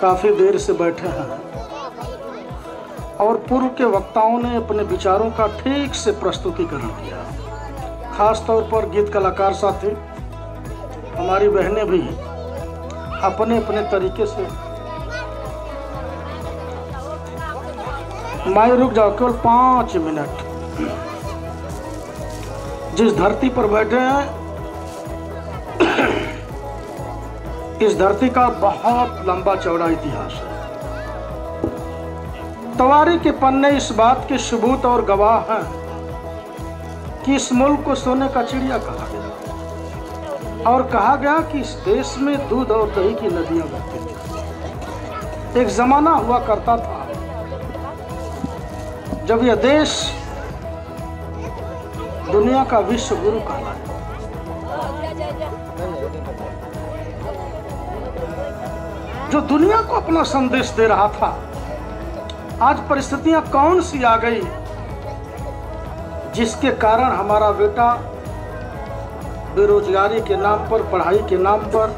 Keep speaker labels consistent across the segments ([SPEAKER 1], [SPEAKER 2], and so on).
[SPEAKER 1] काफ़ी देर से बैठे हैं। और पूर्व के वक्ताओं ने अपने विचारों का ठीक से प्रस्तुतिकरण किया। खास तौर पर गीत कलाकार साथी, हमारी बहनें भी अपने अपने तरीके से माई रुक जाओ, केवल पाँच मिनट। जिस धरती पर बैठे हैं इस धरती का बहुत लंबा चौड़ा इतिहास है। तवारी के पन्ने इस बात के सबूत और गवाह हैं कि इस मुल्क को सोने का चिड़िया कहा गया। और कहा गया कि इस देश में दूध और दही की नदियाँ बहती थी एक जमाना हुआ करता था जब यह देश दुनिया का विश्व गुरु कहलाया। जो दुनिया को अपना संदेश दे रहा था, आज परिस्थितियाँ कौन सी आ गई जिसके कारण हमारा बेटा बेरोजगारी के नाम पर, पढ़ाई के नाम पर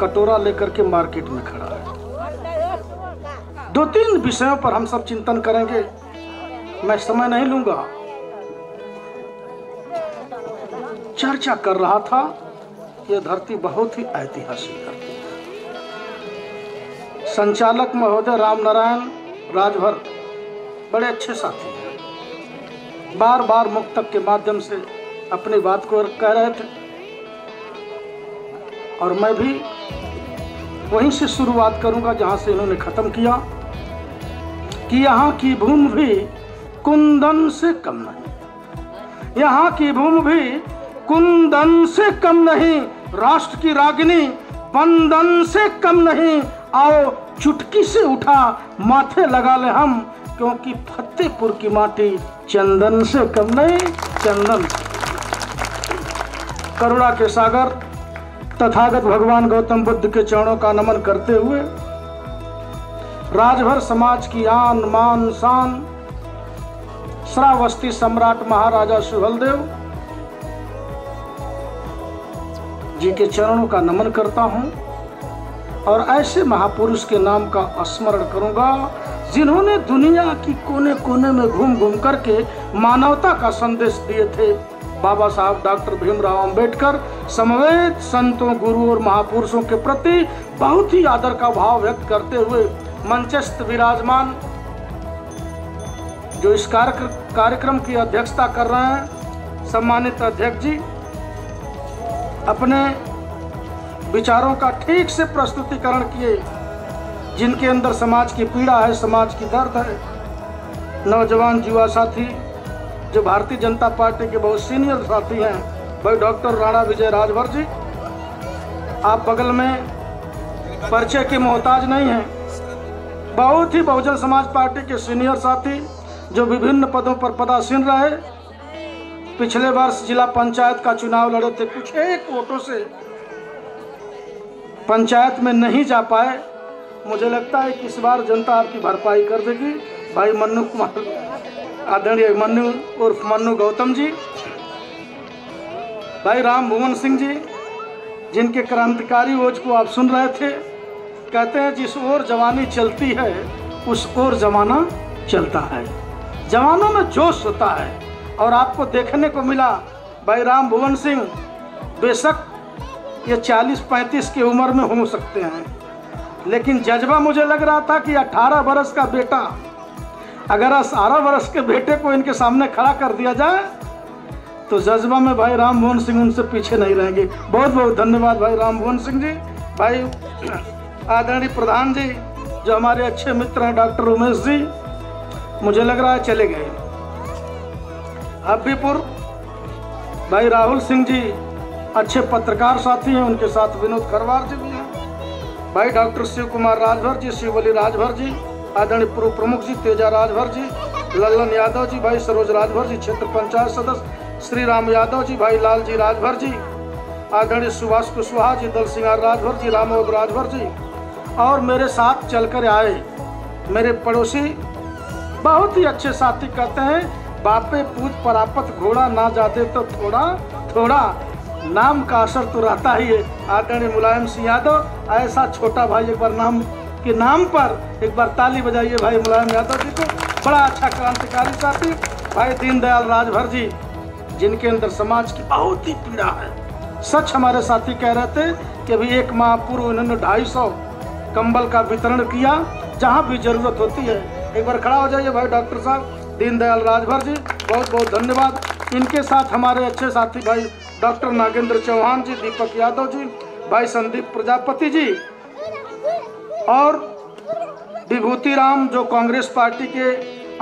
[SPEAKER 1] कटोरा लेकर के मार्केट में खड़ा है? दो तीन विषयों पर हम सब चिंतन करेंगे। मैं समय नहीं लूँगा। चर्चा कर रहा था यह धरती बहुत ही ऐतिहासिक धरती है। संचालक महोदय राम नारायण राजभर बड़े अच्छे साथी हैं। बार बार मुक्तक के माध्यम से अपनी बात को कह रहे थे। और मैं भी वहीं से शुरुआत करूँगा जहाँ से इन्होंने खत्म किया, कि यहाँ की भूमि भी कुंदन से कम नहीं। यहाँ की भूमि भी कुंदन से कम नहीं, राष्ट्र की रागिनी बंदन से कम नहीं। आओ, चुटकी से उठा, माथे लगा ले हम, क्योंकि फतेहपुर की माटी चंदन से कम नहीं, चंदन। करुणा के सागर, तथागत भगवान गौतम बुद्ध के चरणों का नमन करते हुए, राजभर समाज की आन मान शान श्रावस्ती सम्राट महाराजा सुहलदेव जी के चरणों का नमन करता हूँ और ऐसे महापुरुष के नाम का स्मरण करूँगा, जिन्होंने दुनिया की कोने कोने में घूम घूम करके मानवता का संदेश दिए थे। बाबा साहब डॉक्टर भीमराव अंबेडकर समवेत संतों, गुरु और महापुरुषों के प्रति बहुत ही आदर का भाव व्यक्त करते हुए मंचस्थ विराजमान जो इस कार्यक्रम की अध्यक्षता कर रहे हैं, सम्मानित अध्यक्ष जी अपने विचारों का ठीक से प्रस्तुतिकरण किए, जिनके अंदर समाज की पीड़ा है, समाज की दर्द है। नौजवान युवा साथी, जो भारतीय जनता पार्टी के बहुत सीनियर साथी हैं, भाई डॉक्टर राणा विजय राजभर जी, आप बगल में परिचय के मोहताज नहीं हैं। बहुत ही बहुजन समाज पार्टी के सीनियर साथी, जो विभिन्न पदों पर पदासीन रहे पिछले वर्ष जिला पंचायत का चुनाव लड़े थे, कुछ एक वोटों से पंचायत में नहीं जा पाए। मुझे लगता है कि इस बार जनता आपकी भरपाई कर देगी। भाई मन्नू कुमार, आदरणीय मन्नू उर्फ़ मन्नू गौतम जी, भाई राम भुवन सिंह जी, जिनके क्रांतिकारी ओज को आप सुन रहे थे, कहते हैं जिस ओर जवानी चलती है, उस ओर जमाना चलता है। जवानों में जोश होता है। और आपको देखने को मिला, भाई राम भुवन सिंह, बेशक ये 40-35 की उम्र में हो सकते हैं। लेकिन जज्बा मुझे लग रहा था कि 18 बरस का बेटा, अगर 18 बरस के बेटे को इनके सामने खड़ा कर दिया जाए तो जज्बा में भाई राम मोहन सिंह उनसे पीछे नहीं रहेंगे। बहुत बहुत धन्यवाद भाई राम मोहन सिंह जी। भाई आदरणीय प्रधान जी, जो हमारे अच्छे मित्र हैं डॉक्टर उमेश जी, मुझे लग रहा है चले गए। हब्बीपुर भाई राहुल सिंह जी, अच्छे पत्रकार साथी हैं, उनके साथ विनोद खरवार जी भी हैं। भाई डॉक्टर शिव कुमार राजभर जी, शिवली राजभर जी, आदरणीय पूर्व प्रमुख जी, तेजा राजभर जी, लल्लन यादव जी, भाई सरोज राजभर जी, क्षेत्र पंचायत सदस्य श्री राम यादव जी, भाई लाल जी राजभर जी, आदरणीय सुभाष कुशवाहा जी दल सिंगार राजभर जी, रामोद राजभर जी, और मेरे साथ चलकर आए मेरे पड़ोसी, बहुत ही अच्छे साथी कहते हैं बापे पूज परापत घोड़ा ना जाते तो थोड़ा थोड़ा। नाम का असर तो रहता ही है। आदरणीय मुलायम सिंह यादव, ऐसा छोटा भाई एक बार नाम के नाम पर एक बार ताली बजाइए भाई मुलायम यादव जी को। बड़ा अच्छा क्रांतिकारी साथी। भाई दीनदयाल राजभर जी, जिनके अंदर समाज की बहुत ही पीड़ा है। सच हमारे साथी कह रहे थे कि अभी एक माह पूर्व उन्होंने ढाई सौ कंबल का वितरण किया, जहाँ भी ज़रूरत होती है। एक बार खड़ा हो जाइए भाई डॉक्टर साहब। दीनदयाल राजभर जी, बहुत बहुत धन्यवाद। इनके साथ हमारे अच्छे साथी भाई डॉक्टर नागेंद्र चौहान जी, दीपक यादव जी, भाई संदीप प्रजापति जी और विभूति राम जो कांग्रेस पार्टी के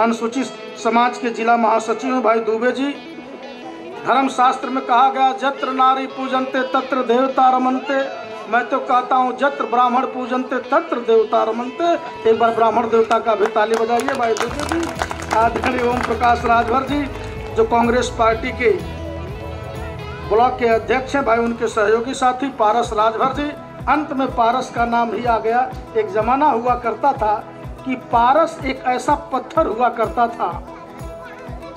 [SPEAKER 1] अनुसूचित समाज के जिला महासचिव भाई दुबे जी। धर्मशास्त्र में कहा गया, जत्र नारी पूजनते, तत्र देवता रमनते। मैं तो कहता हूँ, जत्र ब्राह्मण पूजनते, तत्र देवता रमनते। एक बार ब्राह्मण देवता का भी ताली बजाइए, भाई दुबे जी। आदरणीय ओम प्रकाश राजभर जी, जो कांग्रेस पार्टी के ब्लॉक के अध्यक्ष हैं, भाई उनके सहयोगी साथी पारस राजभर जी। अंत में पारस का नाम ही आ गया। एक जमाना हुआ करता था कि पारस एक ऐसा पत्थर हुआ करता था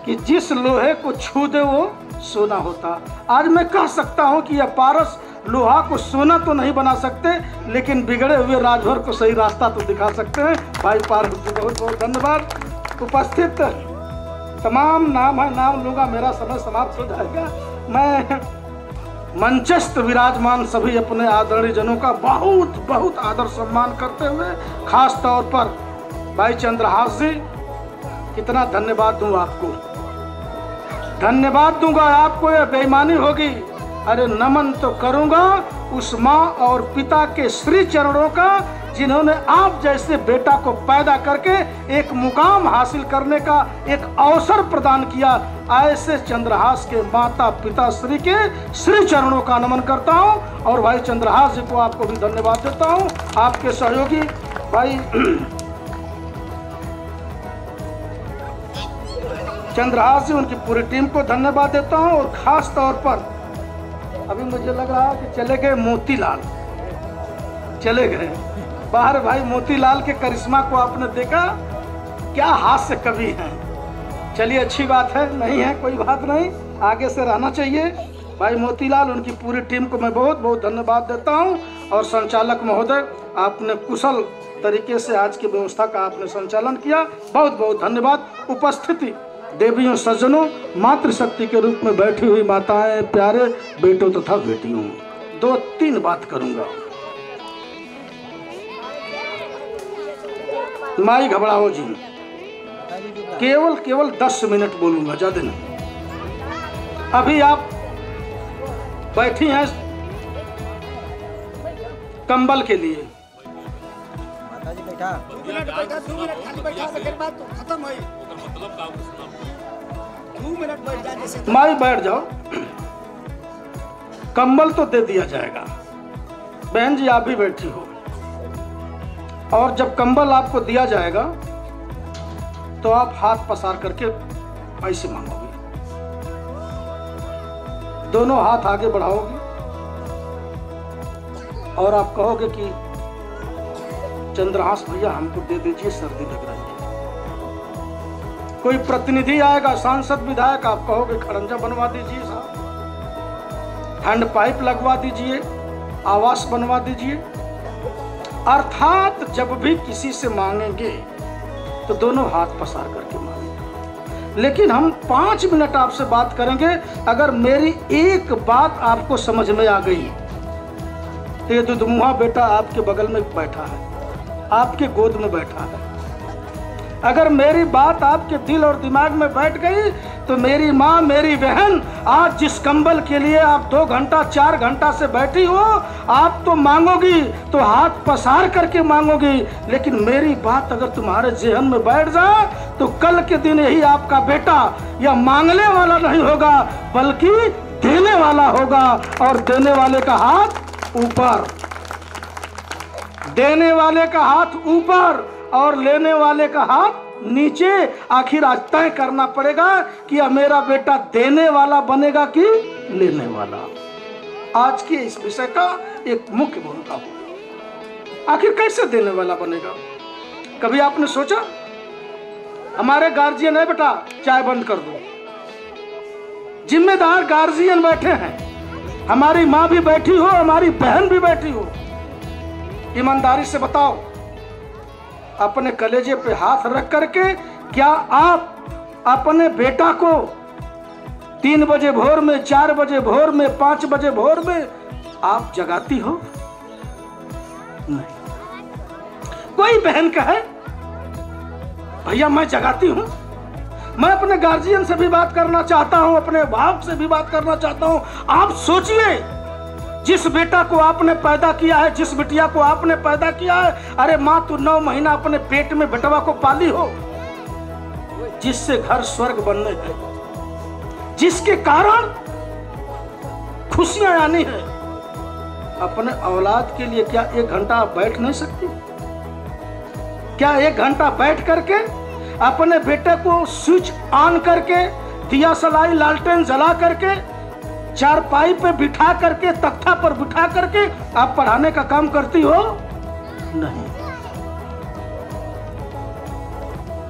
[SPEAKER 1] कि जिस लोहे को छू दे वो सोना होता। आज मैं कह सकता हूँ कि यह पारस लोहा को सोना तो नहीं बना सकते, लेकिन बिगड़े हुए राजभर को सही रास्ता तो दिखा सकते हैं। भाई पारस जी, बहुत बहुत धन्यवाद। उपस्थित तमाम नाम है, नाम लूँगा, मेरा समय समाप्त हो जाएगा। मैं मंचस्थ विराजमान सभी अपने आदरणीय जनों का बहुत बहुत आदर सम्मान करते हुए, खास तौर पर भाई चंद्रहास जी, कितना धन्यवाद दूँ आपको। धन्यवाद दूँगा, आपको यह बेईमानी होगी। अरे नमन तो करूँगा उस माँ और पिता के श्री चरणों का, जिन्होंने आप जैसे बेटा को पैदा करके एक मुकाम हासिल करने का एक अवसर प्रदान किया, ऐसे चंद्रहास के माता पिता श्री के श्री चरणों का नमन करता हूँ। और भाई चंद्रहास जी को आपको भी धन्यवाद देता हूँ, आपके सहयोगी। भाई, चंद्रहास जी, उनकी पूरी टीम को धन्यवाद देता हूँ और खास तौर पर अभी मुझे लग रहा है कि चले गए मोतीलाल। चले गए। बाहर भाई, मोतीलाल के करिश्मा को आपने देखा? क्या हास्य कवि हैं। चलिए, अच्छी बात है। नहीं है, कोई बात नहीं। आगे से रहना चाहिए। भाई मोतीलाल, उनकी पूरी टीम को मैं बहुत बहुत धन्यवाद देता हूँ। और संचालक महोदय, आपने कुशल तरीके से आज की व्यवस्था का आपने संचालन किया। बहुत बहुत धन्यवाद। उपस्थिति। देवियों सज्जनों मातृशक्ति के रूप में बैठी हुई माताएँ प्यारे बेटों तथा तो बेटियों दो तीन बात करूँगा। माई घबराओ जी केवल केवल दस मिनट बोलूँगा ज़्यादा नहीं। अभी आप बैठी हैं कंबल के लिए।
[SPEAKER 2] माताजी बैठा।
[SPEAKER 3] दू मिनट बैठा बैठा तो बैठ
[SPEAKER 1] माई बैठ जाओ। कंबल तो दे दिया जाएगा। बहन जी आप भी बैठी हो। और जब कंबल आपको दिया जाएगा तो आप हाथ पसार करके पैसे मांगोगे। दोनों हाथ आगे बढ़ाओगे और आप कहोगे कि चंद्रहास भैया हमको दे दीजिए सर्दी लग रही है। कोई प्रतिनिधि आएगा, सांसद विधायक, आप कहोगे, खड़ंजा बनवा दीजिए साहब। हैंड पाइप लगवा दीजिए, आवास बनवा दीजिए। अर्थात जब भी किसी से मांगेंगे तो दोनों हाथ पसार करके मांगेंगे। लेकिन हम पाँच मिनट आपसे बात करेंगे, अगर मेरी एक बात आपको समझ में आ गई। तो ये दुधमुहा बेटा आपके बगल में बैठा है, आपके गोद में बैठा है। अगर मेरी बात आपके दिल और दिमाग में बैठ गई तो मेरी माँ, मेरी बहन, आज जिस कंबल के लिए आप दो घंटा, चार घंटा से बैठी हो, आप तो मांगोगी तो हाथ पसार करके मांगोगी। लेकिन मेरी बात अगर तुम्हारे जहन में बैठ जाए तो कल के दिन यही आपका बेटा या मांगने वाला नहीं होगा, बल्कि देने वाला होगा, और देने वाले का हाथ ऊपर। देने वाले का हाथ ऊपर। और लेने वाले का हाथ नीचे। आखिर आज तय करना पड़ेगा कि अब मेरा बेटा देने वाला बनेगा कि लेने वाला। आज के इस विषय का एक मुख्य भूमिका आखिर कैसे देने वाला बनेगा? कभी आपने सोचा? हमारे गार्जियन है बेटा, चाय बंद कर दो। जिम्मेदार गार्जियन बैठे हैं। हमारी माँ भी बैठी हो, हमारी बहन भी बैठी हो। ईमानदारी से बताओ अपने कलेजे पे हाथ रख करके, क्या आप अपने बेटा को तीन बजे भोर में, चार बजे भोर में, पाँच बजे भोर में आप जगाती हो? नहीं। कोई बहन कहे, भैया, मैं जगाती हूँ। मैं अपने गार्जियन से भी बात करना चाहता हूँ, अपने बाप से भी बात करना चाहता हूँ। आप सोचिए जिस बेटा को आपने पैदा किया है, जिस बिटिया को आपने पैदा किया है, अरे माँ, तू नौ महीना अपने पेट में बेटवा को पाली हो, जिससे घर स्वर्ग बनने हैं, जिसके कारण खुशियाँ आनी है। अपने औलाद के लिए क्या एक घंटा आप बैठ नहीं सकती? क्या एक घंटा बैठ करके अपने बेटे को स्विच ऑन करके, दिया सलाई, लालटेन जला करके चारपाई पे बिठा करके, तख्ता पर बिठा करके आप पढ़ाने का काम करती हो? नहीं।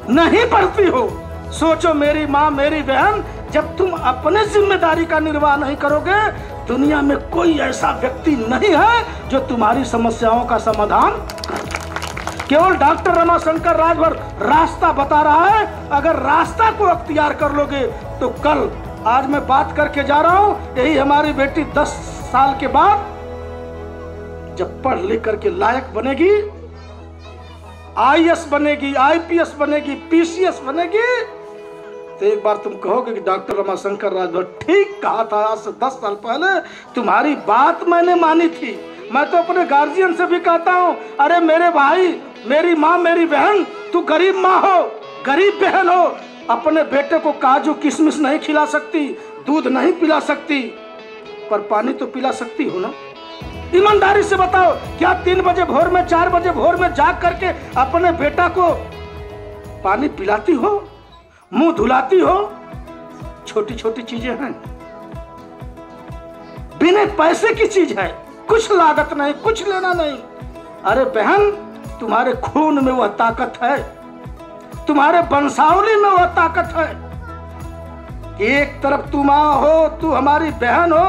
[SPEAKER 1] नहीं पढ़ती हो? सोचो मेरी माँ, मेरी बहन, जब तुम अपने ज़िम्मेदारी का निर्वाह नहीं करोगे, दुनिया में कोई ऐसा व्यक्ति नहीं है जो तुम्हारी समस्याओं का समाधान केवल डॉक्टर रमाशंकर राजभर रास्ता बता रहा है। अगर रास्ता को अख्तियार कर लोगे तो कल आज मैं बात करके जा रहा हूँ, यही हमारी बेटी 10 साल के बाद जब पढ़ लिख करके लायक बनेगी, आईएएस बनेगी, आईपीएस बनेगी, पीसीएस बनेगी तो एक बार तुम कहोगे कि डॉक्टर रमाशंकर राजभर ठीक कहा था आज से दस साल पहले, तुम्हारी बात मैंने मानी थी। मैं तो अपने गार्जियन से भी कहता हूँ, अरे मेरे भाई, मेरी माँ, मेरी बहन, तू गरीब माँ हो, गरीब बहन हो अपने बेटे को काजू किशमिश नहीं खिला सकती, दूध नहीं पिला सकती। पर पानी तो पिला सकती हो ना? ईमानदारी से बताओ, क्या तीन बजे भोर में, चार बजे भोर में जाग करके अपने बेटा को पानी पिलाती हो? मुँह धुलाती हो? छोटी छोटी चीज़ें हैं। बिना पैसे की चीज़ है। कुछ लागत नहीं, कुछ लेना नहीं। अरे बहन, तुम्हारे खून में वह ताकत है। तुम्हारे बंसावली में वह ताकत है। एक तरफ़ तू माँ हो, तू हमारी बहन हो,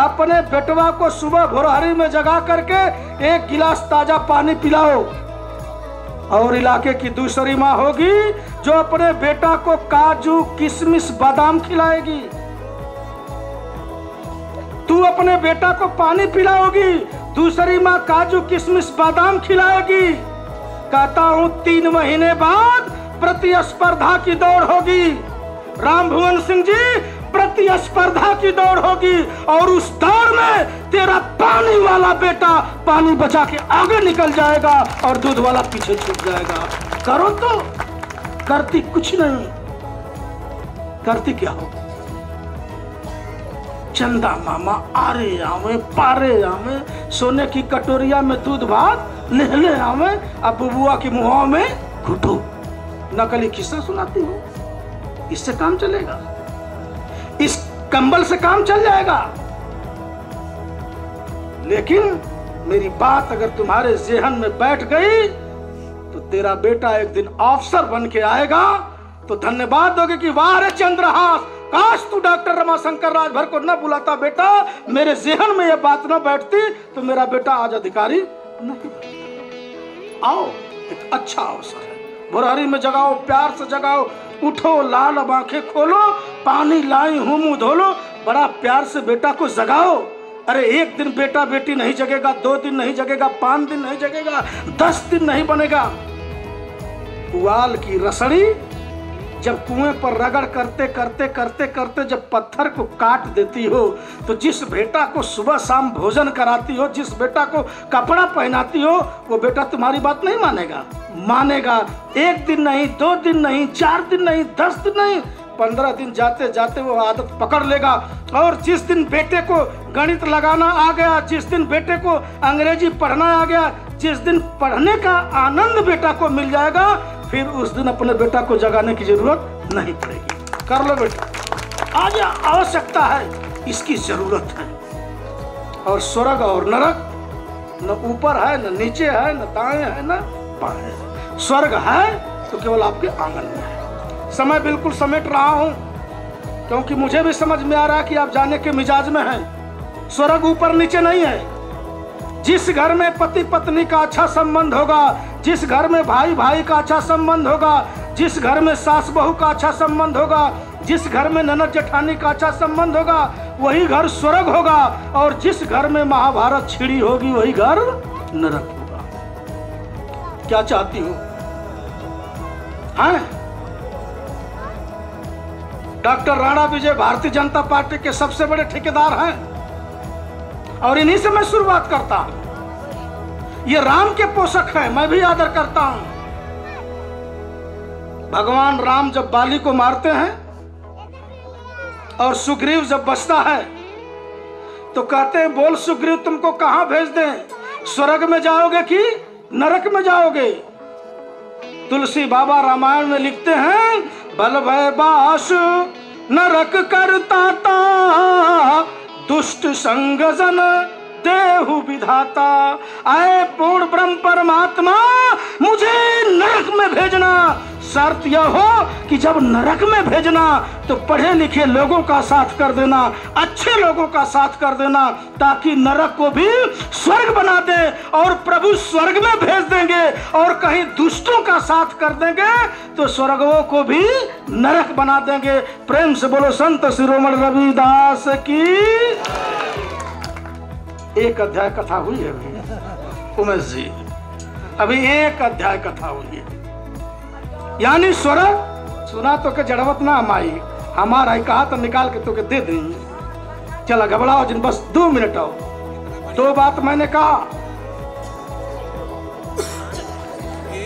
[SPEAKER 1] अपने बेटवा को सुबह भोरहरी में जगा करके एक गिलास ताज़ा पानी पिलाओ। और इलाके की दूसरी माँ होगी, जो अपने बेटा को काजू, किशमिश, बादाम खिलाएगी। तू अपने बेटा को पानी पिलाओगी, दूसरी माँ काजू, किशमिश, बादाम खिलाएगी। कहता हूँ, तीन महीने बाद प्रतिस्पर्धा की दौड़ होगी। राम भुवन सिंह जी, प्रतिस्पर्धा की दौड़ होगी और उस दौड़ में तेरा पानी वाला बेटा पानी बचा के आगे निकल जाएगा और दूध वाला पीछे छूट जाएगा। करो तो। करती कुछ नहीं। करती क्या हो? चंदा मामा आरे आवे, पारे आवे, सोने की कटोरिया में दूध भात लेहले आवे, अब बुबुआ की मुहा में घुटो। नकली किस्सा सुनाती हो। इससे काम चलेगा। इस कंबल से काम चल जाएगा। लेकिन मेरी बात अगर तुम्हारे जेहन में बैठ गई तो तेरा बेटा एक दिन अफसर बन के आएगा तो धन्यवाद दोगे कि वाह रे चंद्रहास। काश तू डॉक्टर रमाशंकर राजभर को न बुलाता बेटा। मेरे जेहन में यह बात न बैठती तो मेरा बेटा आज अधिकारी नहीं आओ, एक अच्छा अवसर। बुरारी में जगाओ, प्यार से जगाओ, उठो, लाल अब आँखें खोलो, पानी लाई हूँ मुँह धोलो, बड़ा प्यार से बेटा को जगाओ। अरे एक दिन बेटा बेटी नहीं जगेगा, दो दिन नहीं जगेगा, पाँच दिन नहीं जगेगा, दस दिन नहीं बनेगा। पुआल की रसड़ी जब कुएँ पर रगड़ करते करते करते करते जब पत्थर को काट देती हो तो जिस बेटा को सुबह शाम भोजन कराती हो, जिस बेटा को कपड़ा पहनाती हो, वो बेटा तुम्हारी बात नहीं मानेगा। मानेगा, एक दिन नहीं, दो दिन नहीं, चार दिन नहीं, दस दिन नहीं, पंद्रह दिन जाते जाते वो आदत पकड़ लेगा। और जिस दिन बेटे को गणित लगाना आ गया, जिस दिन बेटे को अंग्रेज़ी पढ़ना आ गया, जिस दिन पढ़ने का आनंद बेटा को मिल जाएगा फिर उस दिन अपने बेटा को जगाने की ज़रूरत नहीं पड़ेगी। कर लो बेटा। आज आवश्यकता है, इसकी ज़रूरत है। और स्वर्ग और नरक, न ऊपर है, न नीचे है, न दाएँ है, न है। स्वर्ग है तो केवल आपके आँगन में है। समय बिल्कुल समेट रहा हूँ, क्योंकि मुझे भी समझ में आ रहा है कि आप जाने के मिजाज में हैं। स्वर्ग ऊपर नीचे नहीं है। जिस घर में पति पत्नी का अच्छा संबंध होगा, जिस घर में भाई भाई का अच्छा संबंध होगा, जिस घर में सास बहू का अच्छा संबंध होगा, जिस घर में ननद जेठानी का अच्छा संबंध होगा, वही घर स्वर्ग होगा और जिस घर में महाभारत छिड़ी होगी, वही घर नरक होगा। क्या चाहती हो? हाँ? डॉक्टर राणा विजय, भारतीय जनता पार्टी के सबसे बड़े ठेकेदार हैं। और इन्हीं से मैं शुरुआत करता हूँ। ये राम के पोषक हैं, मैं भी आदर करता हूँ। भगवान राम जब बाली को मारते हैं और सुग्रीव जब बचता है तो कहते हैं, बोल सुग्रीव, तुमको कहाँ भेज दें? स्वर्ग में जाओगे कि नरक में जाओगे? तुलसी बाबा रामायण में लिखते हैं बल भय बास नरक करता दुष्ट संग जन देहु विधाता। आए पूर्ण ब्रह्म परमात्मा, मुझे नरक में भेजना। शर्त यह हो कि जब नरक में भेजना तो पढ़े लिखे लोगों का साथ कर देना, अच्छे लोगों का साथ कर देना, ताकि नरक को भी स्वर्ग बना दे और प्रभु स्वर्ग में भेज देंगे और कहीं दुष्टों का साथ कर देंगे तो स्वर्गों को भी नरक बना देंगे। प्रेम से बोलो, संत शिरोमण रविदास की। एक अध्याय कथा हुई है अभी उमेश जी, अभी एक अध्याय कथा हुई है। यानी स्वर्ग सुना तो के जड़वत ना हमारी हमारा ही कहा तो निकाल के तो के दे। देंगे चला घबराओ जिन, बस दो मिनट आओ। दो बात मैंने कहा।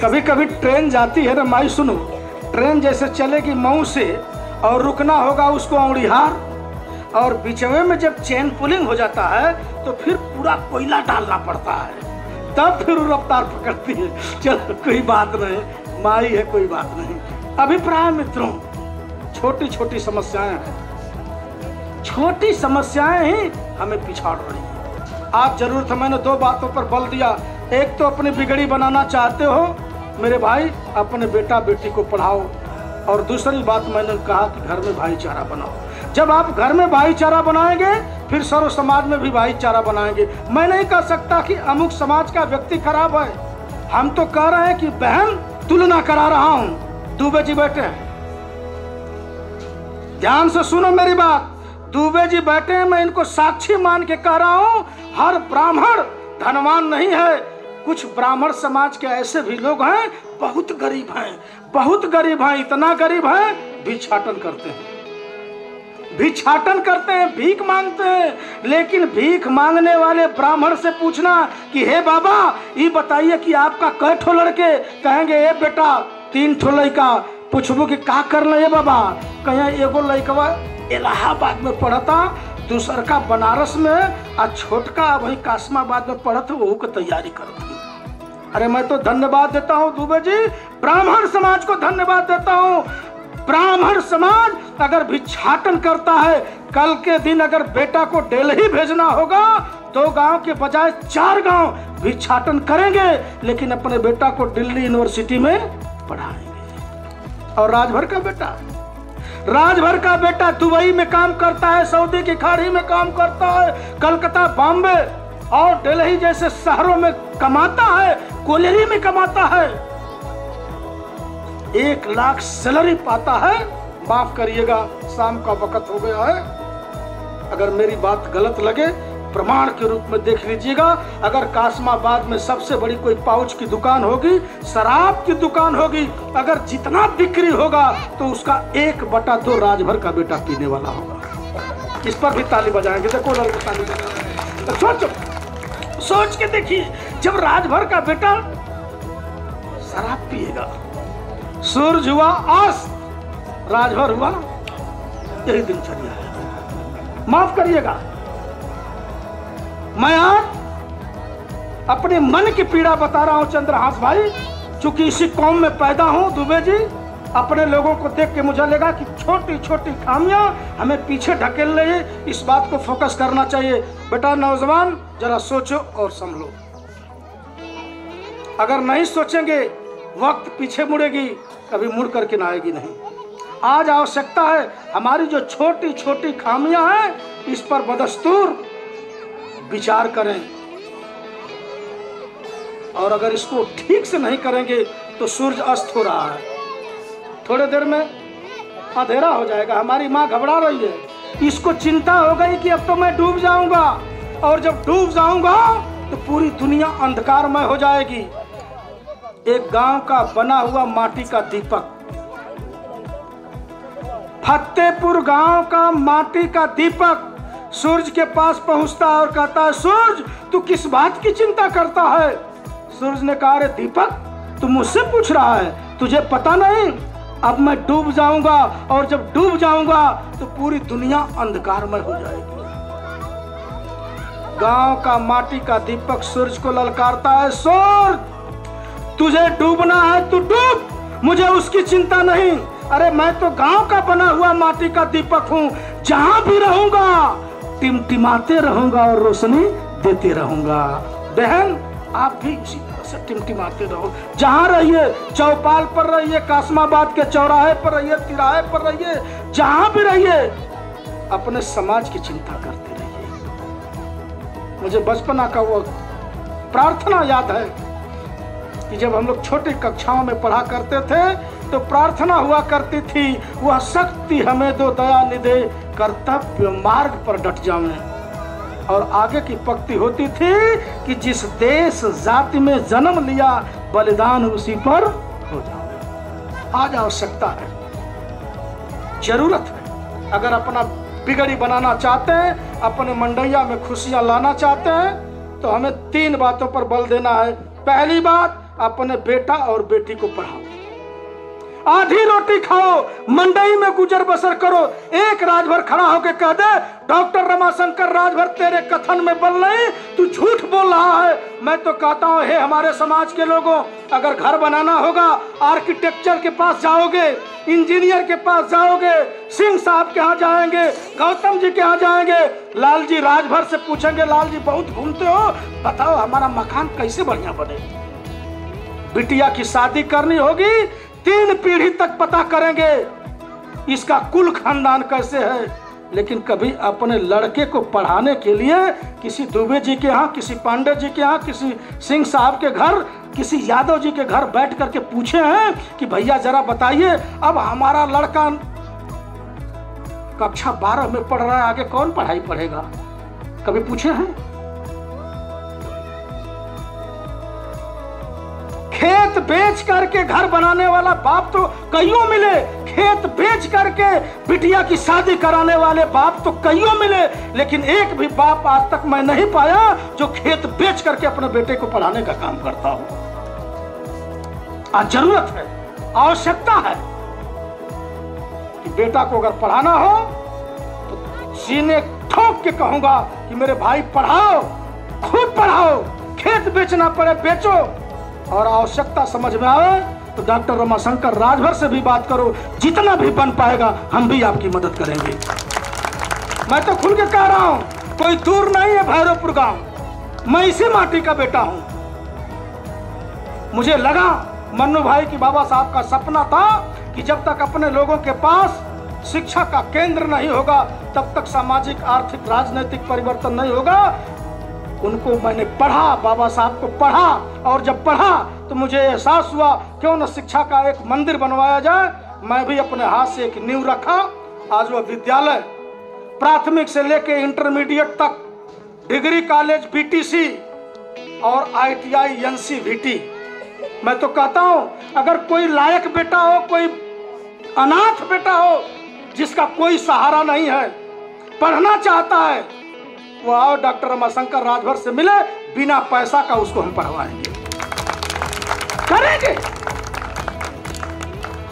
[SPEAKER 1] कभी कभी ट्रेन जाती है ना माई, सुनो, ट्रेन जैसे चलेगी मऊ से और रुकना होगा उसको औड़िहार और बिचवे में जब चेन पुलिंग हो जाता है तो फिर पूरा कोयला डालना पड़ता है। तब फिर रफ्तार पकड़ती है। चलो, कोई बात नहीं, माई है, कोई बात नहीं। अभिप्राय मित्रों छोटी छोटी समस्याएँ हैं। छोटी समस्याएँ ही हमें पिछाड़ रही हैं। आप ज़रूर था, मैंने दो बातों पर बल दिया। एक तो अपनी बिगड़ी बनाना चाहते हो, मेरे भाई, अपने बेटा बेटी को पढ़ाओ। और दूसरी बात मैंने कहा कि घर में भाईचारा बनाओ। जब आप घर में भाईचारा बनाएँगे, फिर सर्व समाज में भी भाईचारा बनाएँगे। मैं नहीं कह सकता कि अमुक समाज का व्यक्ति खराब है। हम तो कह रहे हैं कि बहन तुलना करा रहा हूँ। दुबे जी बैठे हैं। ध्यान से सुनो मेरी बात। दुबे जी बैठे हैं, मैं इनको साक्षी मान के कह रहा हूँ, हर ब्राह्मण धनवान नहीं है। कुछ ब्राह्मण समाज के ऐसे भी लोग हैं, बहुत गरीब हैं। बहुत गरीब हैं, इतना गरीब हैं, भिक्षाटन करते हैं। भिक्षाटन करते हैं, भीख मांगते हैं। लेकिन भीख मांगने वाले ब्राह्मण से पूछना कि, हे बाबा, ये बताइए कि आपका कै ठो लड़के कहेंगे, ए बेटा, तीन ठो लड़का। पूछबो कि का कर ले बाबा? कहें, एगो लड़कवा इलाहाबाद में पढ़ता दूसर का बनारस में, आ छोटका वही कासमाबाद में पढ़त, वहू के तैयारी करत अरे मैं तो धन्यवाद देता हूँ दुबे जी। ब्राह्मण समाज को धन्यवाद देता हूँ। ब्राह्मण समाज अगर भिक्षाटन करता है, कल के दिन अगर बेटा को दिल्ली भेजना होगा, दो गाँव के बजाय चार गाँव भिक्षाटन करेंगे, लेकिन अपने बेटा को दिल्ली यूनिवर्सिटी में पढ़ाएँगे। और राजभर का बेटा? राजभर का बेटा दुबई में काम करता है, सऊदी की खाड़ी में काम करता है, कलकत्ता, बॉम्बे और दिल्ली जैसे शहरों में कमाता है, कोलेरी में कमाता है। एक लाख सैलरी पाता है, माफ़ करिएगा, शाम का वक्त हो गया है। अगर मेरी बात गलत लगे, प्रमाण के रूप में देख लीजिएगा। अगर कासमाबाद में सबसे बड़ी कोई पाउच की दुकान होगी, शराब की दुकान होगी, अगर जितना बिक्री होगा तो उसका एक बटा दो राजभर का बेटा पीने वाला होगा। इस पर भी ताली बजाएँगे। देखो ताली तो सोचो, सोच के देखिए, जब राजभर का बेटा शराब पिएगा सूरज हुआ अस्त राजभर हुआ यही दिनचर्या है। माफ़ करिएगा। मैं आज अपने मन की पीड़ा बता रहा हूँ, चंद्रहास भाई, चूँकि इसी कौम में पैदा हूँ, दुबे जी, अपने लोगों को देख के मुझे लगा कि छोटी छोटी खामियाँ हमें पीछे ढकेल रही इस बात को फोकस करना चाहिए। बेटा नौजवान, जरा सोचो और संभलो। अगर नहीं सोचेंगे वक्त पीछे मुड़ेगी, कभी मुड़ करके ना आएगी नहीं। आज आवश्यकता है, हमारी जो छोटी छोटी खामियाँ हैं, इस पर बदस्तूर विचार करें। और अगर इसको ठीक से नहीं करेंगे तो सूरज अस्त हो रहा है। थोड़े देर में अंधेरा हो जाएगा, हमारी माँ घबरा रही है। इसको चिंता हो गई कि अब तो मैं डूब जाऊँगा। और जब डूब जाऊँगा तो पूरी दुनिया अंधकारमय हो जाएगी। एक गाँव का बना हुआ माटी का दीपक। फतेहपुर गाँव का माटी का दीपक। सूरज के पास पहुँचता है और कहता है, सूरज, तू किस बात की चिंता करता है? सूरज ने कहा रे दीपक, तू मुझसे पूछ रहा है, तुझे पता नहीं? अब मैं डूब जाऊँगा और जब डूब जाऊँगा तो पूरी दुनिया अंधकारमय हो जाएगी. गाँव का माटी का दीपक सूरज को ललकारता है, सूरज तुझे डूबना है, तू डूब। मुझे उसकी चिंता नहीं। अरे, मैं तो गाँव का बना हुआ माटी का दीपक हूँ। जहाँ भी रहूँगा टिमटिमाते रहूँगा और रोशनी देते रहूँगा। बहन, आप भी इसी तरह से टिमटिमाते रहो। जहाँ रहिए, चौपाल पर रहिए, कासमाबाद के चौराहे पर रहिए, तिराहे पर रहिए, जहाँ भी रहिए, अपने समाज की चिंता करते रहिए। मुझे बचपना का वो प्रार्थना याद है। कि जब हम लोग छोटी कक्षाओं में पढ़ा करते थे तो प्रार्थना हुआ करती थी, वह शक्ति हमें दो दया निधे, कर्तव्य मार्ग पर डट जावे। और आगे की पक्ति होती थी कि जिस देश, जाति में जन्म लिया, बलिदान उसी पर हो जाओ आज आवश्यकता है। ज़रूरत है। अगर अपना बिगड़ी बनाना चाहते हैं, अपने मंडैया में खुशियाँ लाना चाहते हैं तो हमें तीन बातों पर बल देना है। पहली बात अपने बेटा और बेटी को पढ़ाओ। आधी रोटी खाओ, मंडई में गुजर बसर करो, एक राजभर खड़ा होकर कह दे, डॉक्टर रमाशंकर राजभर तेरे कथन में बल नहीं, तू झूठ बोल रहा है। मैं तो कहता हूँ, हे हमारे समाज के लोगों, अगर घर बनाना होगा, आर्किटेक्चर के पास जाओगे, इंजीनियर के पास जाओगे, सिंह साहब के यहाँ जाएँगे, गौतम जी के यहाँ जाएँगे लाल जी राजभर से पूछेंगे लाल जी बहुत घूमते हो, बताओ हमारा मकान कैसे बढ़िया बने? बिटिया की शादी करनी होगी, तीन पीढ़ी तक पता करेंगे इसका कुल खानदान कैसे है। लेकिन कभी अपने लड़के को पढ़ाने के लिए किसी दुबे जी के यहाँ, किसी पांडे जी के यहाँ, किसी सिंह साहब के घर, किसी यादव जी के घर बैठ करके पूछे हैं कि भैया जरा बताइए, अब हमारा लड़का कक्षा बारह में पढ़ रहा है, आगे कौन पढ़ाई पढ़ेगा? कभी पूछे हैं? खेत बेच करके घर बनाने वाला बाप तो कईयों मिले। खेत बेच करके बिटिया की शादी कराने वाले बाप तो कईयों मिले। लेकिन एक भी बाप आज तक मैं नहीं पाया जो खेत बेच करके अपने बेटे को पढ़ाने का काम करता हो। आज ज़रूरत है, आवश्यकता है कि बेटा को अगर पढ़ाना हो तो सीने ठोक के कहूँगा कि मेरे भाई पढ़ाओ, खुद पढ़ाओ, खेत बेचना पड़े, बेचो। और आवश्यकता समझ में आए तो डॉक्टर रमाशंकर राजभर से भी बात करो। जितना भी बन पाएगा, हम भी आपकी मदद करेंगे। मैं तो खुल के कह रहा हूँ, कोई दूर नहीं है भैरवपुर गाँव। मैं इसी माटी का बेटा हूँ। मुझे लगा, मन्नू भाई की बाबा साहब का सपना था कि जब तक अपने लोगों के पास शिक्षा का केंद्र नहीं होगा, तब तक सामाजिक, आर्थिक, राजनीतिक परिवर्तन नहीं होगा उनको मैंने पढ़ा, बाबा साहब को पढ़ा, और जब पढ़ा तो मुझे एहसास हुआ, क्यों न शिक्षा का एक मंदिर बनवाया जाए। मैं भी अपने हाथ से एक नींव रखा, आज वह विद्यालय, प्राथमिक से लेके इंटरमीडिएट तक, डिग्री कॉलेज बीटीसी और आईटीआई एनसीवीटी मैं तो कहता हूँ, अगर कोई लायक बेटा हो, कोई अनाथ बेटा हो, जिसका कोई सहारा नहीं है, पढ़ना चाहता है वो आओ, डॉक्टर रमाशंकर राजभर से मिले, बिना पैसा का उसको हम पढ़वाएँगे। करेंगे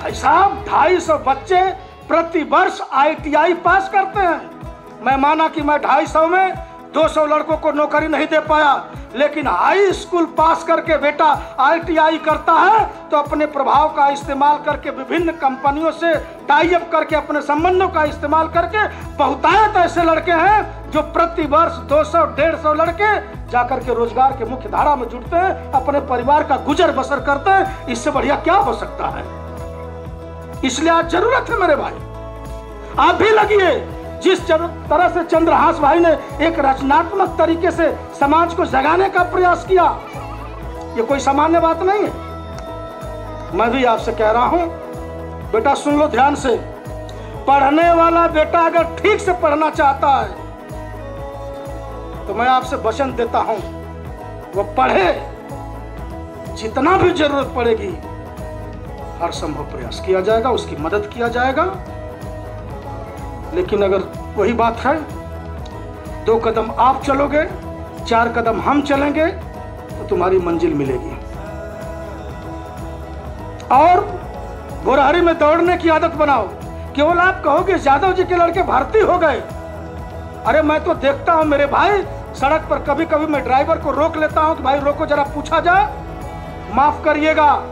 [SPEAKER 1] भाई साहब, ढाई सौ बच्चे प्रति वर्ष आईटीआई पास करते हैं। मैं माना कि मैं ढाई सौ में 200 लड़कों को नौकरी नहीं दे पाया। लेकिन हाई स्कूल पास करके बेटा आईटीआई करता है तो अपने प्रभाव का इस्तेमाल करके विभिन्न कंपनियों से टाई अप करके, अपने संबंधों का इस्तेमाल करके बहुतायत ऐसे लड़के हैं जो प्रति वर्ष 200 150 लड़के जाकर के रोज़गार के मुख्य धारा में जुटते हैं, अपने परिवार का गुजर बसर करते हैं। इससे बढ़िया क्या हो सकता है? इसलिए आज ज़रूरत है मेरे भाई। आप भी लगिए। जिस तरह से चंद्रहास भाई ने एक रचनात्मक तरीके से समाज को जगाने का प्रयास किया, ये कोई सामान्य बात नहीं है। मैं भी आपसे कह रहा हूँ, बेटा सुन लो ध्यान से, पढ़ने वाला बेटा अगर ठीक से पढ़ना चाहता है तो मैं आपसे वचन देता हूँ, वो पढ़े, जितना भी ज़रूरत पड़ेगी, हर संभव प्रयास किया जाएगा, उसकी मदद किया जाएगा। लेकिन अगर वही बात है, दो कदम आप चलोगे, चार कदम हम चलेंगे तो तुम्हारी मंजिल मिलेगी। और गोरहरी में दौड़ने की आदत बनाओ। केवल आप कहोगे यादव जी के लड़के भर्ती हो गए। अरे, मैं तो देखता हूँ मेरे भाई, सड़क पर कभी कभी मैं ड्राइवर को रोक लेता हूँ कि, भाई, रोको, जरा पूछा जाए माफ़ करिएगा।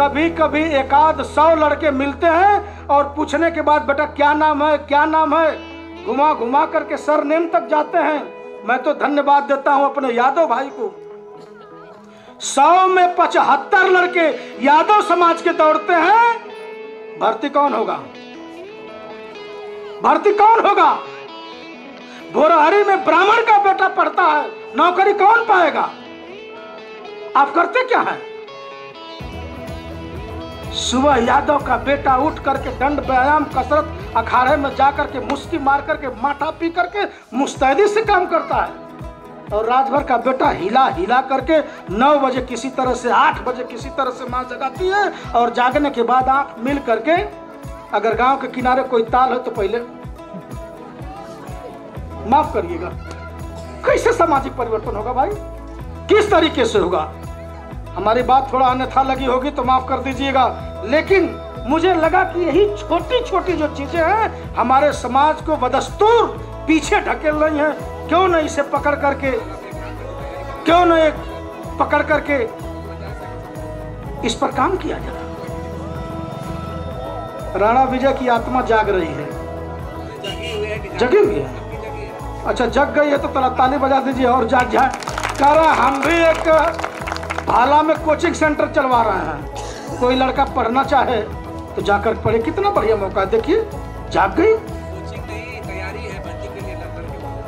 [SPEAKER 1] कभी कभी एकाध सौ लड़के मिलते हैं और पूछने के बाद, बेटा, क्या नाम है? क्या नाम है? घुमा घुमा करके सर नेम तक जाते हैं। मैं तो धन्यवाद देता हूँ अपने यादव भाई को। सौ में पचहत्तर लड़के यादव समाज के दौड़ते हैं। भर्ती कौन होगा? भर्ती कौन होगा? भोरहरी में ब्राह्मण का बेटा पढ़ता है। नौकरी कौन पाएगा? आप करते क्या है? सुबह यादव का बेटा उठ करके दंड व्यायाम, कसरत, अखाड़े में जाकर के मुस्की मार करके माठा पी करके मुस्तैदी से काम करता है। और रात भर का बेटा हिला हिला करके नौ बजे किसी तरह से, आठ बजे किसी तरह से माँ जगाती है और जागने के बाद आँख मिल करके, अगर गाँव के किनारे कोई ताल हो तो पहले माफ़ करिएगा। कैसे सामाजिक परिवर्तन होगा भाई? किस तरीके से होगा? हमारी बात थोड़ा अन्यथा लगी होगी तो माफ़ कर दीजिएगा। लेकिन मुझे लगा कि यही छोटी छोटी जो चीज़ें हैं हमारे समाज को बदस्तूर पीछे ढकेल रही हैं। क्यों न इसे पकड़ करके क्यों न एक पकड़ करके इस पर काम किया जाए राणा विजय की आत्मा जाग रही है। जगी हुई है। अच्छा जग गई है तो तला बजा दीजिए और जाग जाए है, हम भी एक भाला में कोचिंग सेंटर चलवा रहे हैं। कोई लड़का पढ़ना चाहे तो जाकर पढ़े। कितना बढ़िया मौका देखिए। जाग गई।
[SPEAKER 4] कोचिंग तैयारी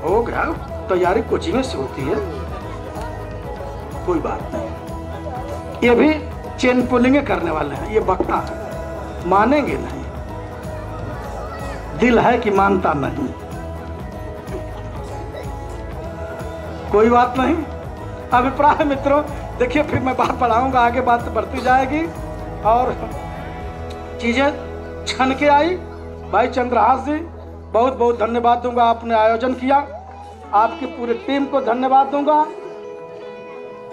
[SPEAKER 4] हो
[SPEAKER 1] गया। तैयारी कोचिंग से होती है। कोई बात नहीं। ये भी चेन पुलिंग करने वाले हैं। ये बकता है। मानेंगे नहीं। दिल है कि मानता नहीं। कोई बात नहीं। अभिप्राय मित्रों देखिए, फिर मैं बात बढ़ाऊँगा आगे बात बढ़ती जाएगी। और चीज़ें छन के आई। भाई चंद्रहास जी, बहुत बहुत धन्यवाद दूँगा, आपने आयोजन किया। आपकी पूरी टीम को धन्यवाद दूँगा।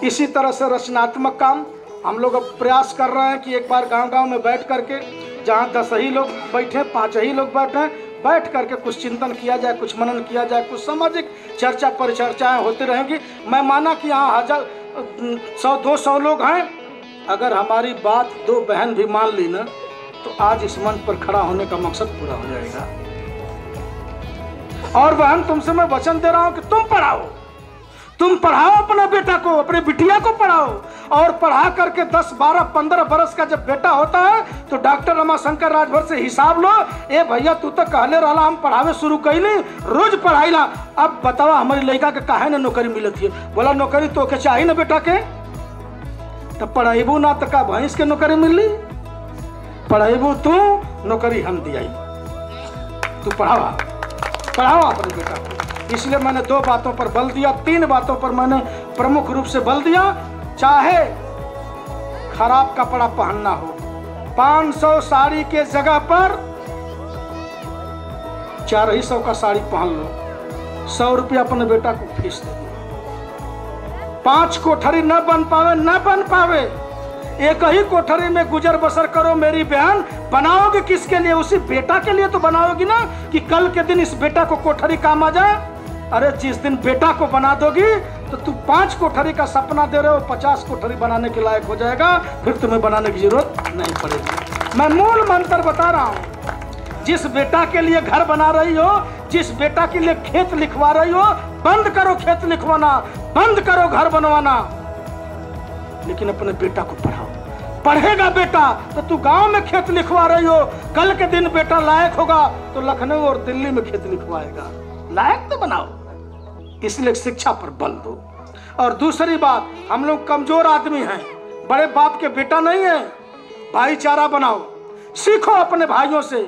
[SPEAKER 1] इसी तरह से रचनात्मक काम हम लोग अब प्रयास कर रहे हैं कि एक बार गाँव गाँव में बैठ करके, जहाँ दस ही लोग बैठे, पाँच ही लोग बैठे बैठ करके कुछ चिंतन किया जाए, कुछ मनन किया जाए, कुछ सामाजिक चर्चा परिचर्चाएँ होती रहेंगी। मैं माना कि यहाँ हज़ार सौ, दो सौ लोग हैं। अगर हमारी बात दो बहन भी मान ली ना तो आज इस मंच पर खड़ा होने का मकसद पूरा हो जाएगा। और बहन, तुमसे मैं वचन दे रहा हूँ कि तुम पढ़ाओ तुम पढ़ाओ अपना बेटा को अपने बिटिया को पढ़ाओ। और पढ़ा करके 10, 12, 15 बरस का जब बेटा होता है तो डॉक्टर रमाशंकर राजभर से हिसाब लो ए भैया तू तो कहले रहा हम पढ़ावे शुरू कैली रोज पढ़ाई ला। अब बतावा हमारी लड़का के काहे ना नौकरी मिलत है बोला नौकरी तो के चाहिए ना बेटा के? तो पढ़ेबू ना तो का भैंस के नौकरी मिली पढ़ेबू तू नौकरी हम दियाई। तू पढ़ावा पढ़ाओ अपने बेटा को। इसलिए मैंने दो बातों पर बल दिया, तीन बातों पर मैंने प्रमुख रूप से बल दिया। चाहे खराब कपड़ा पहनना हो 500 साड़ी के जगह पर चार ही सौ का साड़ी पहन लो। सौ रुपया अपने बेटा को फ़ीस दे दो। पाँच कोठरी न बन पावे, न बन पावे। एक ही कोठरी में गुजर बसर करो, मेरी बहन। बनाओगे किसके लिए? उसी बेटा के लिए तो बनाओगी ना कि कल के दिन इस बेटा को कोठरी काम आ जाए। अरे जिस दिन बेटा को बना दोगी तो तू पाँच कोठरी का सपना दे रहे हो, पचास कोठरी बनाने के लायक हो जाएगा, फिर तुम्हें बनाने की ज़रूरत नहीं पड़ेगी। मैं मूल मंत्र बता रहा हूँ, जिस बेटा के लिए घर बना रही हो, जिस बेटा के लिए खेत लिखवा रही हो, बंद करो खेत लिखवाना, बंद करो घर बनवाना। लेकिन अपने बेटा को पढ़ाओ। पढ़ेगा बेटा तो तू गाँव में खेत लिखवा रही हो, कल के दिन बेटा लायक होगा तो लखनऊ और दिल्ली में खेत लिखवाएगा। लायक तो बनाओ। इसलिए शिक्षा पर बल दो। और दूसरी बात, हम लोग कमज़ोर आदमी हैं, बड़े बाप के बेटा नहीं है। भाईचारा बनाओ, सीखो अपने भाइयों से।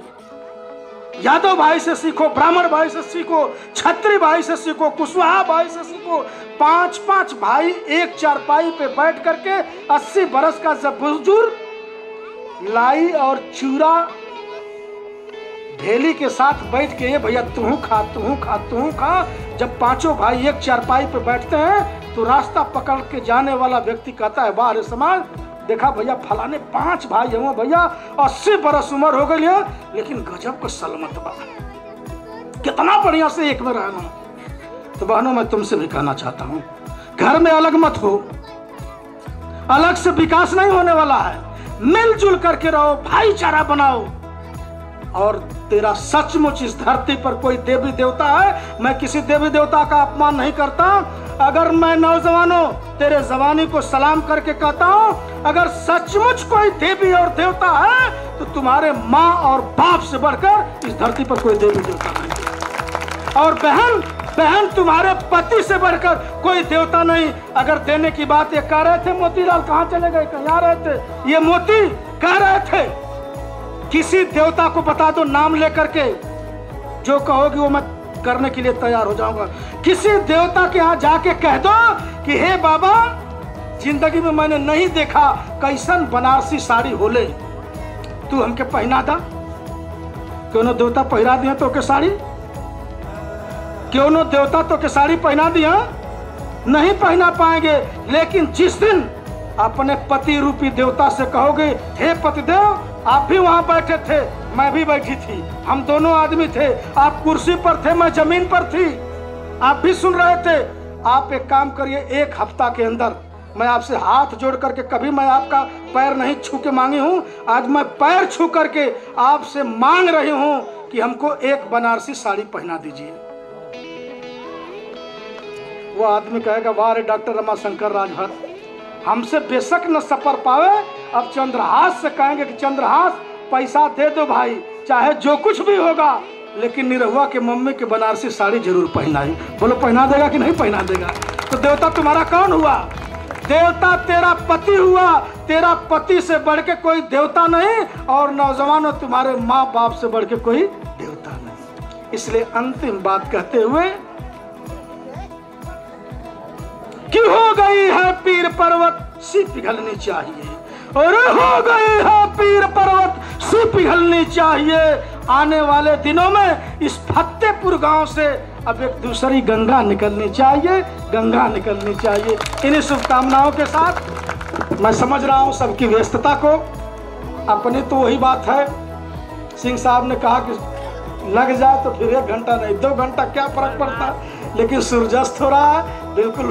[SPEAKER 1] यादव भाई से सीखो, ब्राह्मण भाई से सीखो छत्री भाई से सीखो, कुशवाहा भाई से सीखो। पाँच पाँच भाई एक चारपाई पे बैठ करके अस्सी बरस का जब बुज़ुर्ग लाई और चूरा ढेली के साथ बैठ के भैया, तू खा तू खा तू खा। जब पाँचों भाई एक चारपाई पे बैठते हैं तो रास्ता पकड़ के जाने वाला व्यक्ति कहता है बाहर समाज देखा भैया, फलाने पाँच भाई हैं भैया, अस्सी बरस उम्र हो गई है, लेकिन गजब को सलमत बा। कितना बढ़िया से एक में रहना। तो बहनों, मैं तुमसे भी कहना चाहता हूँ, घर में अलग मत हो। अलग से विकास नहीं होने वाला है। मिलजुल करके रहो, भाईचारा बनाओ। और तेरा सचमुच इस धरती पर कोई देवी देवता है? मैं किसी देवी देवता का अपमान नहीं करता। अगर मैं नौजवानों तेरे जवानी को सलाम करके कहता हूँ, अगर सचमुच कोई देवी और देवता है तो तुम्हारे माँ और बाप से बढ़कर इस धरती पर कोई देवी देवता नहीं। और बहन बहन तुम्हारे पति से बढ़कर कोई देवता नहीं। अगर देने की बात ये कह रहे थे, मोतीलाल कहाँ चले गए? कहीं रहे थे? ये मोती कह रहे थे। किसी देवता को बता दो नाम लेकर के। जो कहोगी वो मैं करने के लिए तैयार हो जाऊँगा। किसी देवता के यहाँ जाके कह दो कि, हे बाबा, ज़िंदगी में मैंने नहीं देखा कैसन बनारसी साड़ी होले। तू हमके पहना दा। क्यों देवता पहना दिया तो के साड़ी? क्यों देवता तो के साड़ी पहना दिया? नहीं पहना पाएँगे, लेकिन जिस दिन अपने पति रूपी देवता से कहोगे, हे पतिदेव आप भी वहाँ बैठे थे, मैं भी बैठी थी। हम दोनों आदमी थे, आप कुर्सी पर थे, मैं ज़मीन पर थी। आप भी सुन रहे थे, आप एक काम करिए, एक हफ़्ता के अंदर मैं आपसे हाथ जोड़ करके कभी मैं आपका पैर नहीं छू के मांगी हूँ, आज मैं पैर छू करके आपसे मांग रही हूँ कि हमको एक बनारसी साड़ी पहना दीजिए। वो आदमी कहेगा, वाह डॉक्टर रमाशंकर राजभर हमसे बेशक न सपर पावे। अब चंद्रहास से कहेंगे कि चंद्रहास, पैसा दे दो भाई, चाहे जो कुछ भी होगा। लेकिन निरहुआ के मम्मी के बनारसी साड़ी ज़रूर पहनाई। बोलो, पहना देगा कि नहीं पहना देगा? तो देवता तुम्हारा कौन हुआ? देवता तेरा पति हुआ। तेरा पति से बढ़ के कोई देवता नहीं, और नौजवानों तुम्हारे माँ बाप से बढ़ के कोई देवता नहीं। इसलिए अंतिम बात कहते हुए कि हो गई है पीर पर्वत, सी पिघलनी चाहिए। और हो गई है पीर पर्वत, सी पिघलनी चाहिए। आने वाले दिनों में इस फतेहपुर गाँव से अब एक दूसरी गंगा निकलनी चाहिए, गंगा निकलनी चाहिए। इन्हीं शुभकामनाओं के साथ मैं समझ रहा हूँ सबकी व्यस्तता को। अपनी तो वही बात है। सिंह साहब ने कहा कि लग जाए तो फिर एक घंटा नहीं, दो घंटा क्या फ़र्क पड़ता? है लेकिन सूर्यास्त हो रहा है। बिल्कुल,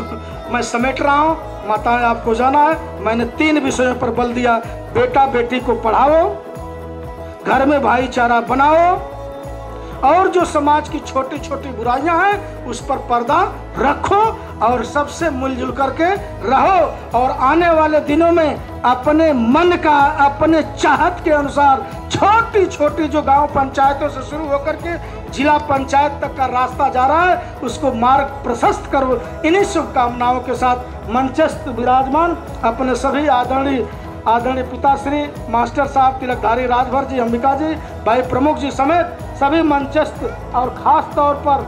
[SPEAKER 1] मैं समेट रहा हूँ। माताएँ, आपको जाना है। मैंने तीन विषयों पर बल दिया। बेटा बेटी को पढ़ाओ। घर में भाईचारा बनाओ। और जो समाज की छोटी छोटी बुराइयाँ हैं, उस पर पर्दा रखो और सबसे मिलजुल करके रहो और आने वाले दिनों में अपने मन का, अपने चाहत के अनुसार छोटी छोटी जो गाँव पंचायतों से शुरू होकर के जिला पंचायत तक का रास्ता जा रहा है, उसको मार्ग प्रशस्त करो। इन्हीं शुभकामनाओं के साथ मंचस्थ विराजमान अपने सभी आदरणीय आदरणीय पिताश्री मास्टर साहब तिलकधारी राजभर जी, अंबिका जी, भाई प्रमुख जी समेत सभी मंचस्थ और खास तौर पर।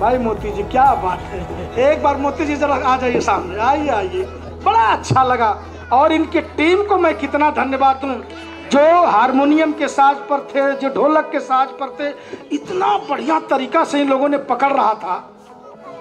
[SPEAKER 1] भाई मोती जी, क्या बात है? एक बार मोती जी जरा आ जाइए सामने, आइए आइए। बड़ा अच्छा लगा। और इनके टीम को मैं कितना धन्यवाद दूँ, जो हारमोनियम के साज पर थे, जो ढोलक के साज पर थे, इतना बढ़िया तरीका से इन लोगों ने पकड़ रहा था।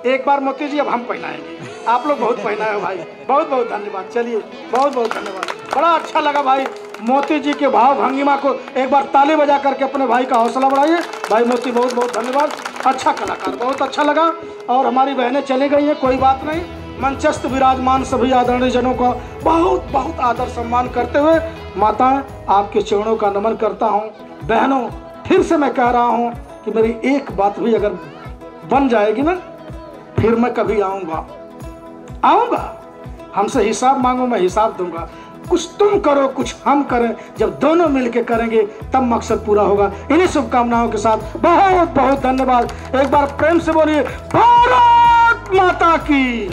[SPEAKER 1] एक बार मोती जी, अब हम पहनाएँगे। आप लोग बहुत पहनाए हो भाई। बहुत बहुत धन्यवाद। चलिए, बहुत बहुत धन्यवाद। बड़ा अच्छा लगा भाई मोती जी के भाव भंगिमा को एक बार ताली बजा करके अपने भाई का हौसला बढ़ाइए। भाई मोती, बहुत बहुत धन्यवाद। अच्छा कलाकार, बहुत अच्छा लगा। और हमारी बहनें चली गई हैं, कोई बात नहीं। मंचस्थ विराजमान सभी आदरणीय जनों का बहुत बहुत आदर सम्मान करते हुए माताएँ आपके चरणों का नमन करता हूँ। बहनों, फिर से मैं कह रहा हूँ कि मेरी एक बात भी अगर बन जाएगी ना, फिर मैं कभी आऊँगा। आऊँगा। हमसे हिसाब मांगो, मैं हिसाब दूँगा।
[SPEAKER 5] कुछ तुम करो, कुछ हम करें। जब दोनों मिलके करेंगे, तब मकसद पूरा होगा। इन्हीं शुभकामनाओं के साथ बहुत बहुत धन्यवाद। एक बार प्रेम से बोलिए, भारत माता की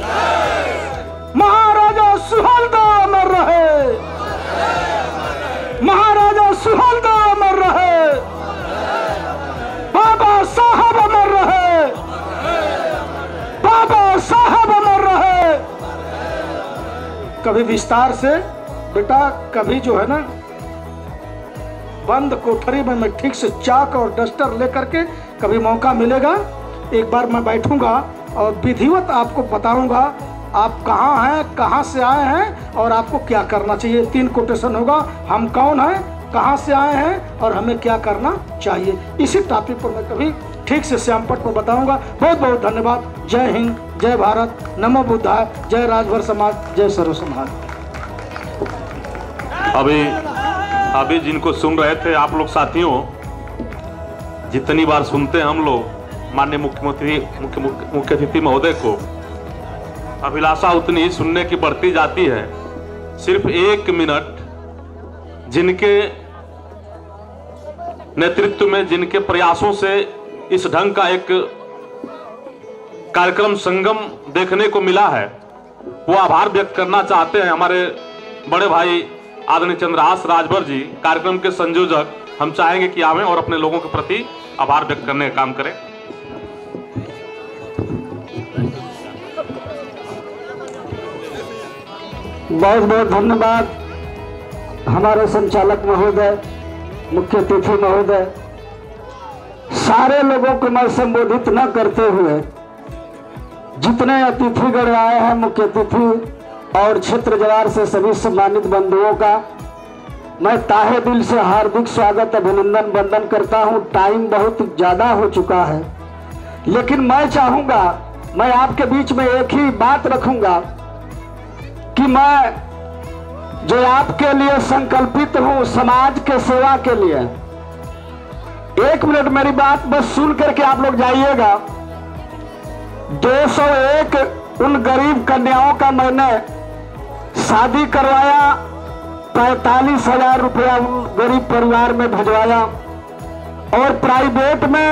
[SPEAKER 5] महाराजा सुहलदा अमर रहे। महाराजा सुहलदा अमर रहे। बाबा साहब कभी विस्तार से, बेटा, कभी जो है ना, बंद कोठरी में मैं ठीक से चाक और डस्टर लेकर के कभी मौका मिलेगा? एक बार मैं बैठूँगा और विधिवत आपको बताऊँगा, आप कहाँ हैं, कहाँ से आए हैं और आपको क्या करना चाहिए। तीन कोटेशन होगा, हम कौन हैं, कहाँ से आए हैं और हमें क्या करना चाहिए। इसी टॉपिक पर मैं कभी ठीक से श्यामपट को बताऊँगा। बहुत बहुत धन्यवाद। जय हिंद, जय भारत। नमो बुद्धाय जय राजभर समाज, जय सर्व समाज।
[SPEAKER 6] अभी अभी जिनको सुन रहे थे, आप लोग साथियों जितनी बार सुनते हैं हम लोग, माननीय मुख्यमंत्री, मुख्य मुख्य मुख्य अतिथि महोदय को, अभिलाषा उतनी ही सुनने की बढ़ती जाती है। सिर्फ़ एक मिनट, जिनके नेतृत्व में, जिनके प्रयासों से इस ढंग का एक कार्यक्रम संगम देखने को मिला है। वो आभार व्यक्त करना चाहते हैं हमारे बड़े भाई आदरणीय चंद्रहास राजभर जी। कार्यक्रम के संयोजक हम चाहेंगे कि आवे और अपने लोगों के प्रति आभार व्यक्त करने का काम करें।
[SPEAKER 5] बहुत बहुत धन्यवाद। हमारे संचालक महोदय, मुख्य अतिथि महोदय सारे लोगों को मैं संबोधित न करते हुए, जितने अतिथिगण आए हैं, मुख्य अतिथि और क्षेत्र जवार से सभी सम्मानित बंधुओं का, मैं ताहे दिल से हार्दिक स्वागत, अभिनंदन, वंदन करता हूँ। टाइम बहुत ज़्यादा हो चुका है। लेकिन मैं चाहूँगा, मैं आपके बीच में एक ही बात रखूँगा, कि मैं जो आपके लिए संकल्पित हूँ समाज के सेवा के लिए एक मिनट मेरी बात बस सुन करके आप लोग जाइएगा। 201 उन गरीब कन्याओं का मैंने शादी करवाया, पैतालीस हज़ार रुपया गरीब परिवार में भिजवाया। और प्राइवेट में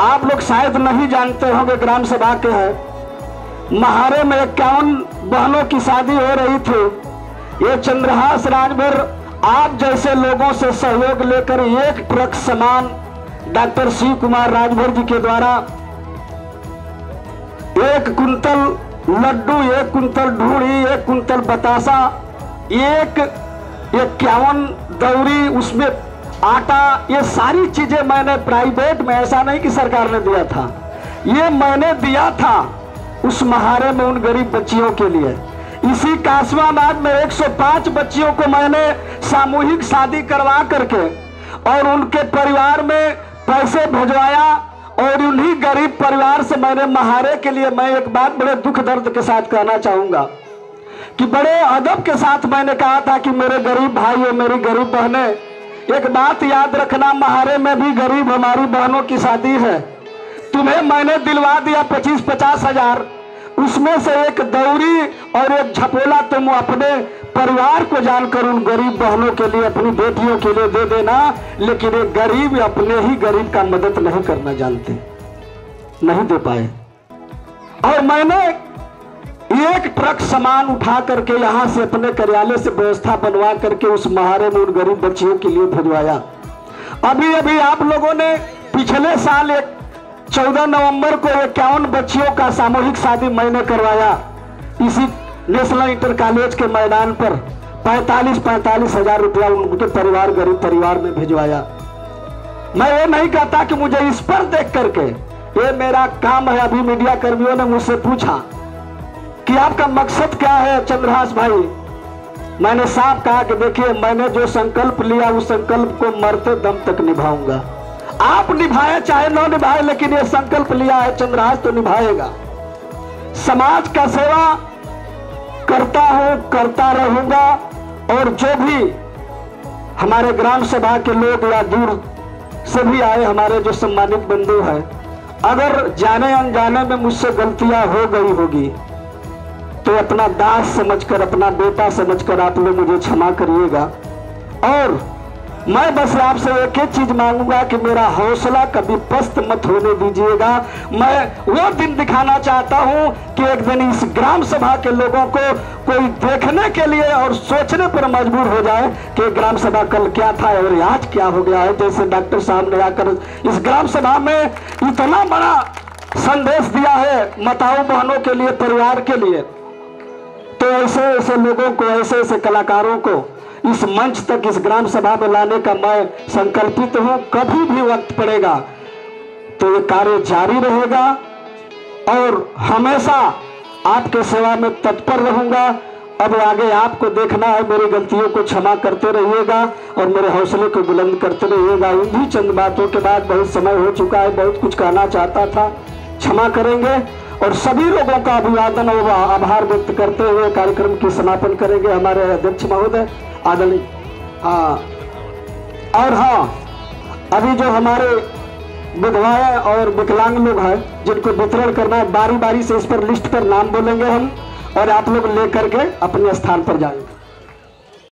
[SPEAKER 5] आप लोग शायद नहीं जानते होंगे, ग्राम सभा के हैं। महारे में इक्यावन बहनों की शादी हो रही थी। ये चंद्रहास राजभर आप जैसे लोगों से सहयोग लेकर एक ट्रक सामान डॉक्टर शिव कुमार राजभर जी के द्वारा एक कुंतल लड्डू, एक कुंतल ढूढ़ी, एक कुंतल बतासा, एक इक्यावन दौरी, उसमें आटा, ये सारी चीज़ें मैंने प्राइवेट में, ऐसा नहीं कि सरकार ने दिया था। ये मैंने दिया था उस महारे में उन गरीब बच्चियों के लिए। इसी कासवाबाद में 105 बच्चियों को मैंने सामूहिक शादी करवा करके और उनके परिवार में पैसे भिजवाया और उन्हीं गरीब परिवार से मैंने महारे के लिए मैं एक बात बड़े दुख दर्द के साथ कहना चाहूँगा कि बड़े अदब के साथ मैंने कहा था कि मेरे गरीब भाई और मेरी गरीब बहनें, एक बात याद रखना, महारे में भी गरीब हमारी बहनों की शादी है। तुम्हें मैंने दिलवा दिया पच्चीस पचास हज़ार। उसमें से एक दौरी और एक झपोला तुम अपने परिवार को जानकर उन गरीब बहनों के लिए, अपनी बेटियों के लिए दे देना, लेकिन एक गरीब अपने ही गरीब का मदद नहीं करना जानते, नहीं दे पाए। और मैंने एक ट्रक सामान उठा करके यहाँ से अपने कार्यालय से व्यवस्था बनवा करके उस महारे में उन गरीब बच्चियों के लिए भिजवाया। अभी अभी आप लोगों ने पिछले साल एक चौदह नवंबर को इक्यावन बच्चियों का सामूहिक शादी मैंने करवाया। इसी नेशनल इंटर कॉलेज के मैदान पर पैतालीस पैंतालीस हज़ार रुपया उनके परिवार, गरीब परिवार में भिजवाया। मैं ये नहीं कहता कि मुझे इस पर देख करके ये मेरा काम है। अभी मीडिया कर्मियों ने मुझसे पूछा कि आपका मकसद क्या है चंद्रहास भाई? मैंने साफ़ कहा कि देखिए, मैंने जो संकल्प लिया, उस संकल्प को मरते दम तक निभाऊँगा। आप निभाए चाहे न निभाए, लेकिन ये संकल्प लिया है, चंद्रहास तो निभाएगा। समाज का सेवा करता हूँ, करता रहूँगा, और जो भी हमारे ग्राम सभा के लोग या दूर से भी आए, हमारे जो सम्मानित बंधु हैं, अगर जाने अनजाने में मुझसे गलतियाँ हो गई होगी तो अपना दास समझकर, अपना बेटा समझकर आप लोग मुझे क्षमा करिएगा। और मैं बस आपसे एक ही चीज़ मांगूँगा कि मेरा हौसला कभी पस्त मत होने दीजिएगा। मैं वो दिन दिखाना चाहता हूँ कि एक दिन इस ग्राम सभा के लोगों को कोई देखने के लिए और सोचने पर मजबूर हो जाए कि ग्राम सभा कल क्या था और आज क्या हो गया है। जैसे डॉक्टर साहब ने आकर इस ग्राम सभा में इतना बड़ा संदेश दिया है, माताओं बहनों के लिए, परिवार के लिए। तो ऐसे ऐसे लोगों को ऐसे ऐसे कलाकारों को इस मंच तक, इस ग्राम सभा में लाने का मैं संकल्पित हूँ, कभी भी वक्त पड़ेगा तो ये कार्य जारी रहेगा और हमेशा आपके सेवा में तत्पर रहूँगा। अब आगे आपको देखना है, मेरी गलतियों को क्षमा करते रहिएगा और मेरे हौसले को बुलंद करते रहिएगा। इन्हीं चंद बातों के बाद बहुत समय हो चुका है, बहुत कुछ कहना चाहता था, क्षमा करेंगे। और सभी लोगों का अभिवादन और आभार व्यक्त करते हुए कार्यक्रम की समापन करेंगे हमारे अध्यक्ष महोदय, आदरणीय। हाँ और हाँ अभी जो हमारे विधवाएँ और विकलांग लोग हैं, जिनको वितरण करना है बारी बारी से इस पर लिस्ट पर नाम बोलेंगे हम और आप लोग लेकर के अपने स्थान पर जाएँगे।